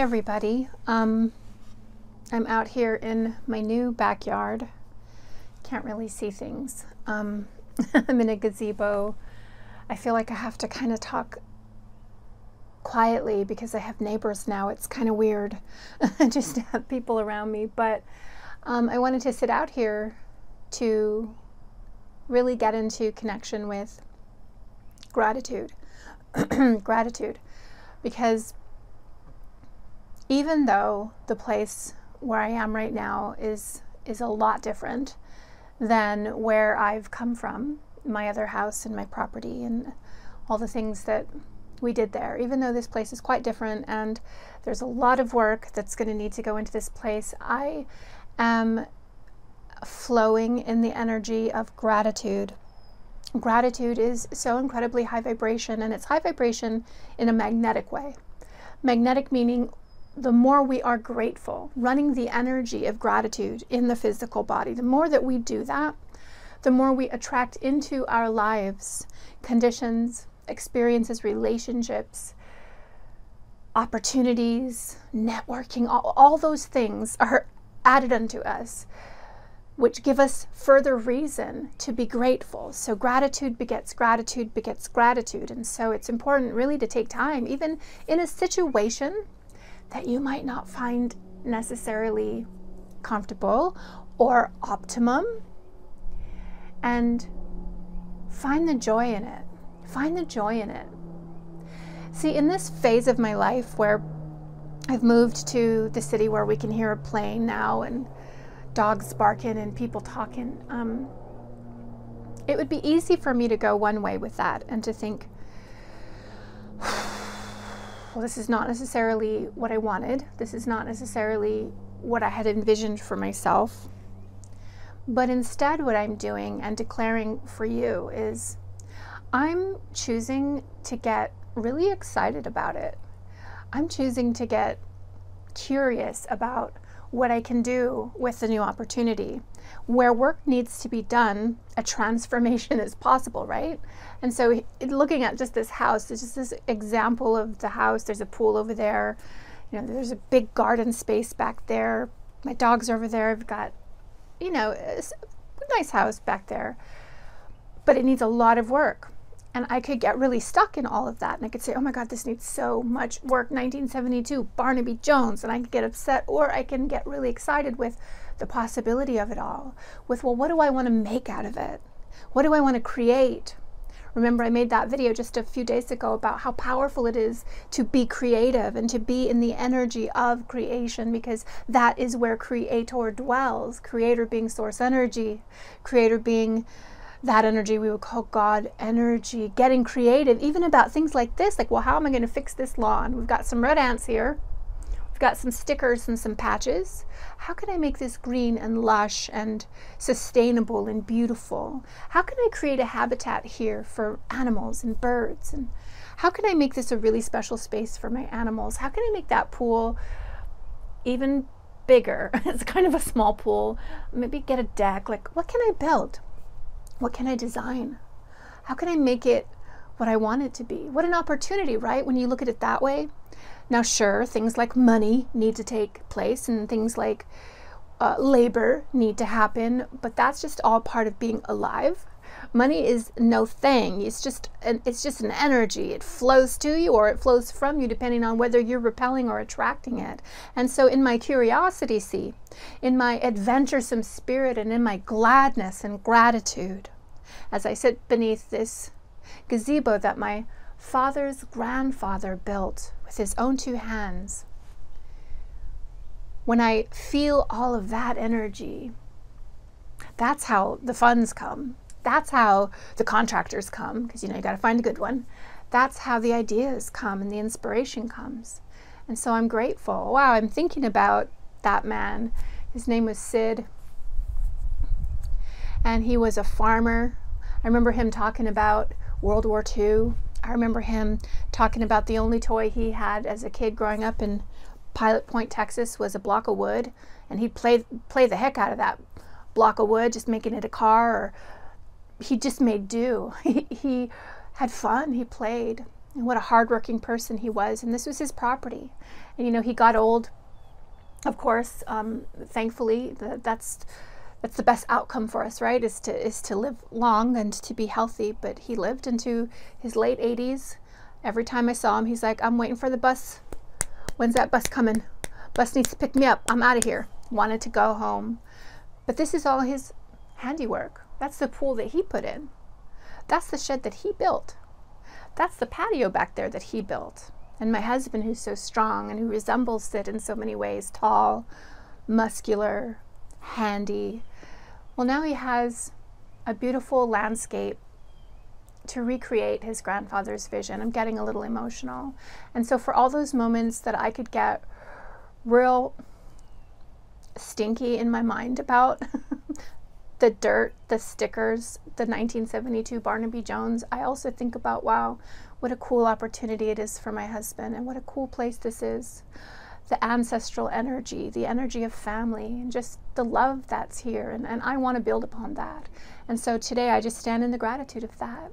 everybody. Um, I'm out here in my new backyard. Can't really see things. Um, I'm in a gazebo. I feel like I have to kind of talk quietly because I have neighbors now. It's kind of weird just to have people around me. But um, I wanted to sit out here to really get into connection with gratitude. gratitude. Because even though the place where I am right now is is a lot different than where I've come from, my other house and my property and all the things that we did there. Even though this place is quite different and there's a lot of work that's going to need to go into this place, I am flowing in the energy of gratitude. Gratitude is so incredibly high vibration and it's high vibration in a magnetic way. Magnetic meaning the more we are grateful, running the energy of gratitude in the physical body, the more that we do that, the more we attract into our lives conditions, experiences, relationships, opportunities, networking, all, all those things are added unto us, which give us further reason to be grateful. So, gratitude begets gratitude begets gratitude. And so, it's important really to take time, even in a situation that you might not find necessarily comfortable or optimum and find the joy in it. Find the joy in it. See, in this phase of my life where I've moved to the city where we can hear a plane now and dogs barking and people talking, um, it would be easy for me to go one way with that and to think, well, this is not necessarily what I wanted. This is not necessarily what I had envisioned for myself. But instead, what I'm doing and declaring for you is I'm choosing to get really excited about it. I'm choosing to get curious about what I can do with the new opportunity. Where work needs to be done, a transformation is possible, right? And so, looking at just this house, it's just this example of the house. There's a pool over there, you know, there's a big garden space back there. My dog's are over there. I've got, you know, a nice house back there, but it needs a lot of work. And I could get really stuck in all of that. And I could say, oh my God, this needs so much work. 1972, Barnaby Jones. And I could get upset, or I can get really excited with the possibility of it all. With, well, what do I want to make out of it? What do I want to create? Remember, I made that video just a few days ago about how powerful it is to be creative and to be in the energy of creation because that is where creator dwells. Creator being source energy, creator being that energy we would call God energy, getting creative, even about things like this, like, well, how am I going to fix this lawn? We've got some red ants here. Got some stickers and some patches. How can I make this green and lush and sustainable and beautiful? How can I create a habitat here for animals and birds? And how can I make this a really special space for my animals? How can I make that pool even bigger? it's kind of a small pool. Maybe get a deck. Like, what can I build? What can I design? How can I make it what I want it to be? What an opportunity, right? When you look at it that way. Now, sure, things like money need to take place and things like uh, labor need to happen, but that's just all part of being alive. Money is no thing. It's just an, it's just an energy. It flows to you or it flows from you depending on whether you're repelling or attracting it. And so in my curiosity, see, in my adventuresome spirit and in my gladness and gratitude, as I sit beneath this gazebo that my father's grandfather built with his own two hands, when I feel all of that energy, that's how the funds come. That's how the contractors come, because you know you got to find a good one. That's how the ideas come and the inspiration comes. And so I'm grateful. Wow, I'm thinking about that man. His name was Sid. And he was a farmer. I remember him talking about World War II. I remember him talking about the only toy he had as a kid growing up in Pilot Point, Texas, was a block of wood. And he'd play, play the heck out of that block of wood, just making it a car or he just made do. He, he had fun, he played. and what a hardworking person he was. And this was his property. And you know, he got old, of course. Um, thankfully, that's that's the best outcome for us, right? Is to is to live long and to be healthy. But he lived into his late 80s. Every time I saw him, he's like, "I'm waiting for the bus. When's that bus coming? Bus needs to pick me up. I'm out of here." Wanted to go home, but this is all his handiwork. That's the pool that he put in. That's the shed that he built. That's the patio back there that he built. And my husband, who's so strong and who resembles it in so many ways tall, muscular, handy. Well, now he has a beautiful landscape to recreate his grandfather's vision. I'm getting a little emotional. And so, for all those moments that I could get real stinky in my mind about the dirt, the stickers, the 1972 Barnaby Jones, I also think about, wow, what a cool opportunity it is for my husband and what a cool place this is. The ancestral energy, the energy of family, and just the love that's here. And, and I want to build upon that. And so today I just stand in the gratitude of that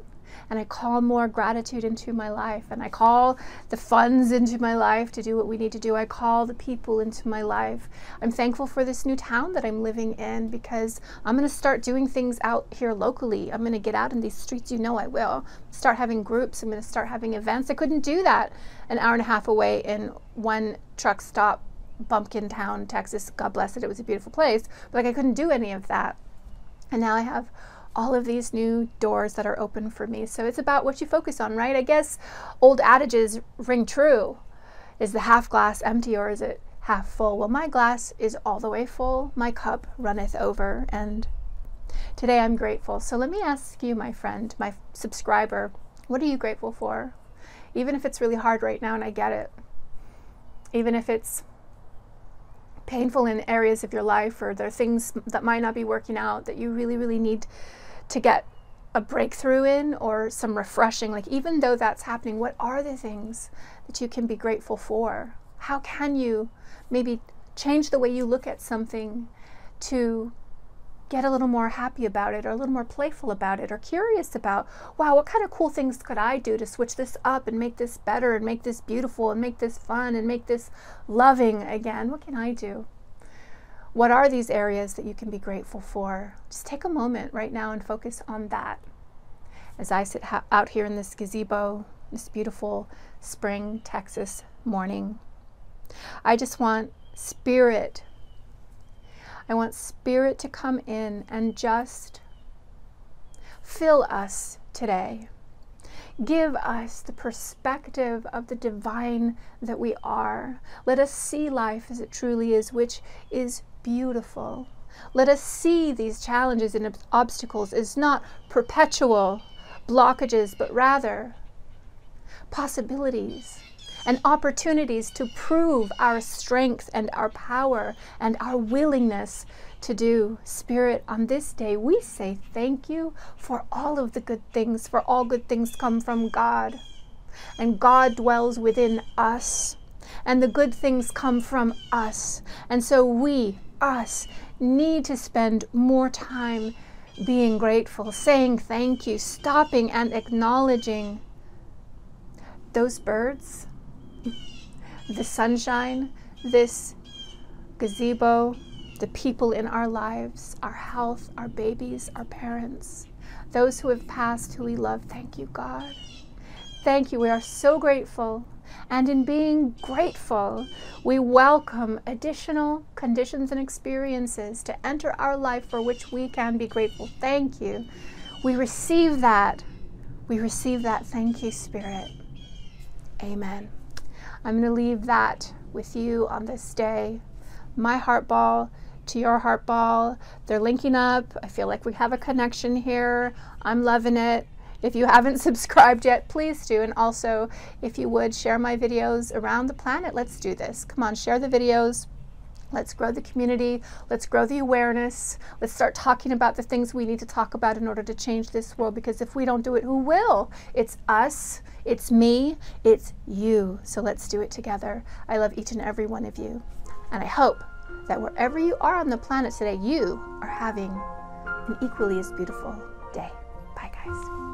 and I call more gratitude into my life and I call the funds into my life to do what we need to do. I call the people into my life. I'm thankful for this new town that I'm living in because I'm going to start doing things out here locally. I'm going to get out in these streets. You know I will. Start having groups. I'm going to start having events. I couldn't do that an hour and a half away in one truck stop Bumpkin Town, Texas. God bless it. It was a beautiful place. But like I couldn't do any of that. And now I have all of these new doors that are open for me. So it's about what you focus on, right? I guess old adages ring true. Is the half glass empty or is it half full? Well, my glass is all the way full. My cup runneth over. And today I'm grateful. So let me ask you, my friend, my subscriber, what are you grateful for? Even if it's really hard right now, and I get it. Even if it's painful in areas of your life or there are things that might not be working out that you really, really need to get a breakthrough in or some refreshing, like even though that's happening, what are the things that you can be grateful for? How can you maybe change the way you look at something to get a little more happy about it or a little more playful about it or curious about, wow, what kind of cool things could I do to switch this up and make this better and make this beautiful and make this fun and make this loving again? What can I do? What are these areas that you can be grateful for? Just take a moment right now and focus on that. As I sit out here in this gazebo, this beautiful spring Texas morning, I just want spirit. I want spirit to come in and just fill us today. Give us the perspective of the divine that we are. Let us see life as it truly is, which is beautiful. Let us see these challenges and obstacles as not perpetual blockages, but rather possibilities and opportunities to prove our strength and our power and our willingness to do. Spirit, on this day, we say thank you for all of the good things, for all good things come from God. And God dwells within us, and the good things come from us. And so we, us need to spend more time being grateful, saying thank you, stopping and acknowledging those birds, the sunshine, this gazebo, the people in our lives, our health, our babies, our parents, those who have passed who we love. Thank you, God. Thank you. We are so grateful and in being grateful, we welcome additional conditions and experiences to enter our life for which we can be grateful. Thank you. We receive that. We receive that. Thank you, Spirit. Amen. I'm going to leave that with you on this day. My heart ball to your heart ball. They're linking up. I feel like we have a connection here. I'm loving it. If you haven't subscribed yet, please do. And also, if you would share my videos around the planet, let's do this. Come on, share the videos. Let's grow the community. Let's grow the awareness. Let's start talking about the things we need to talk about in order to change this world. Because if we don't do it, who will? It's us, it's me, it's you. So let's do it together. I love each and every one of you. And I hope that wherever you are on the planet today, you are having an equally as beautiful day. Bye, guys.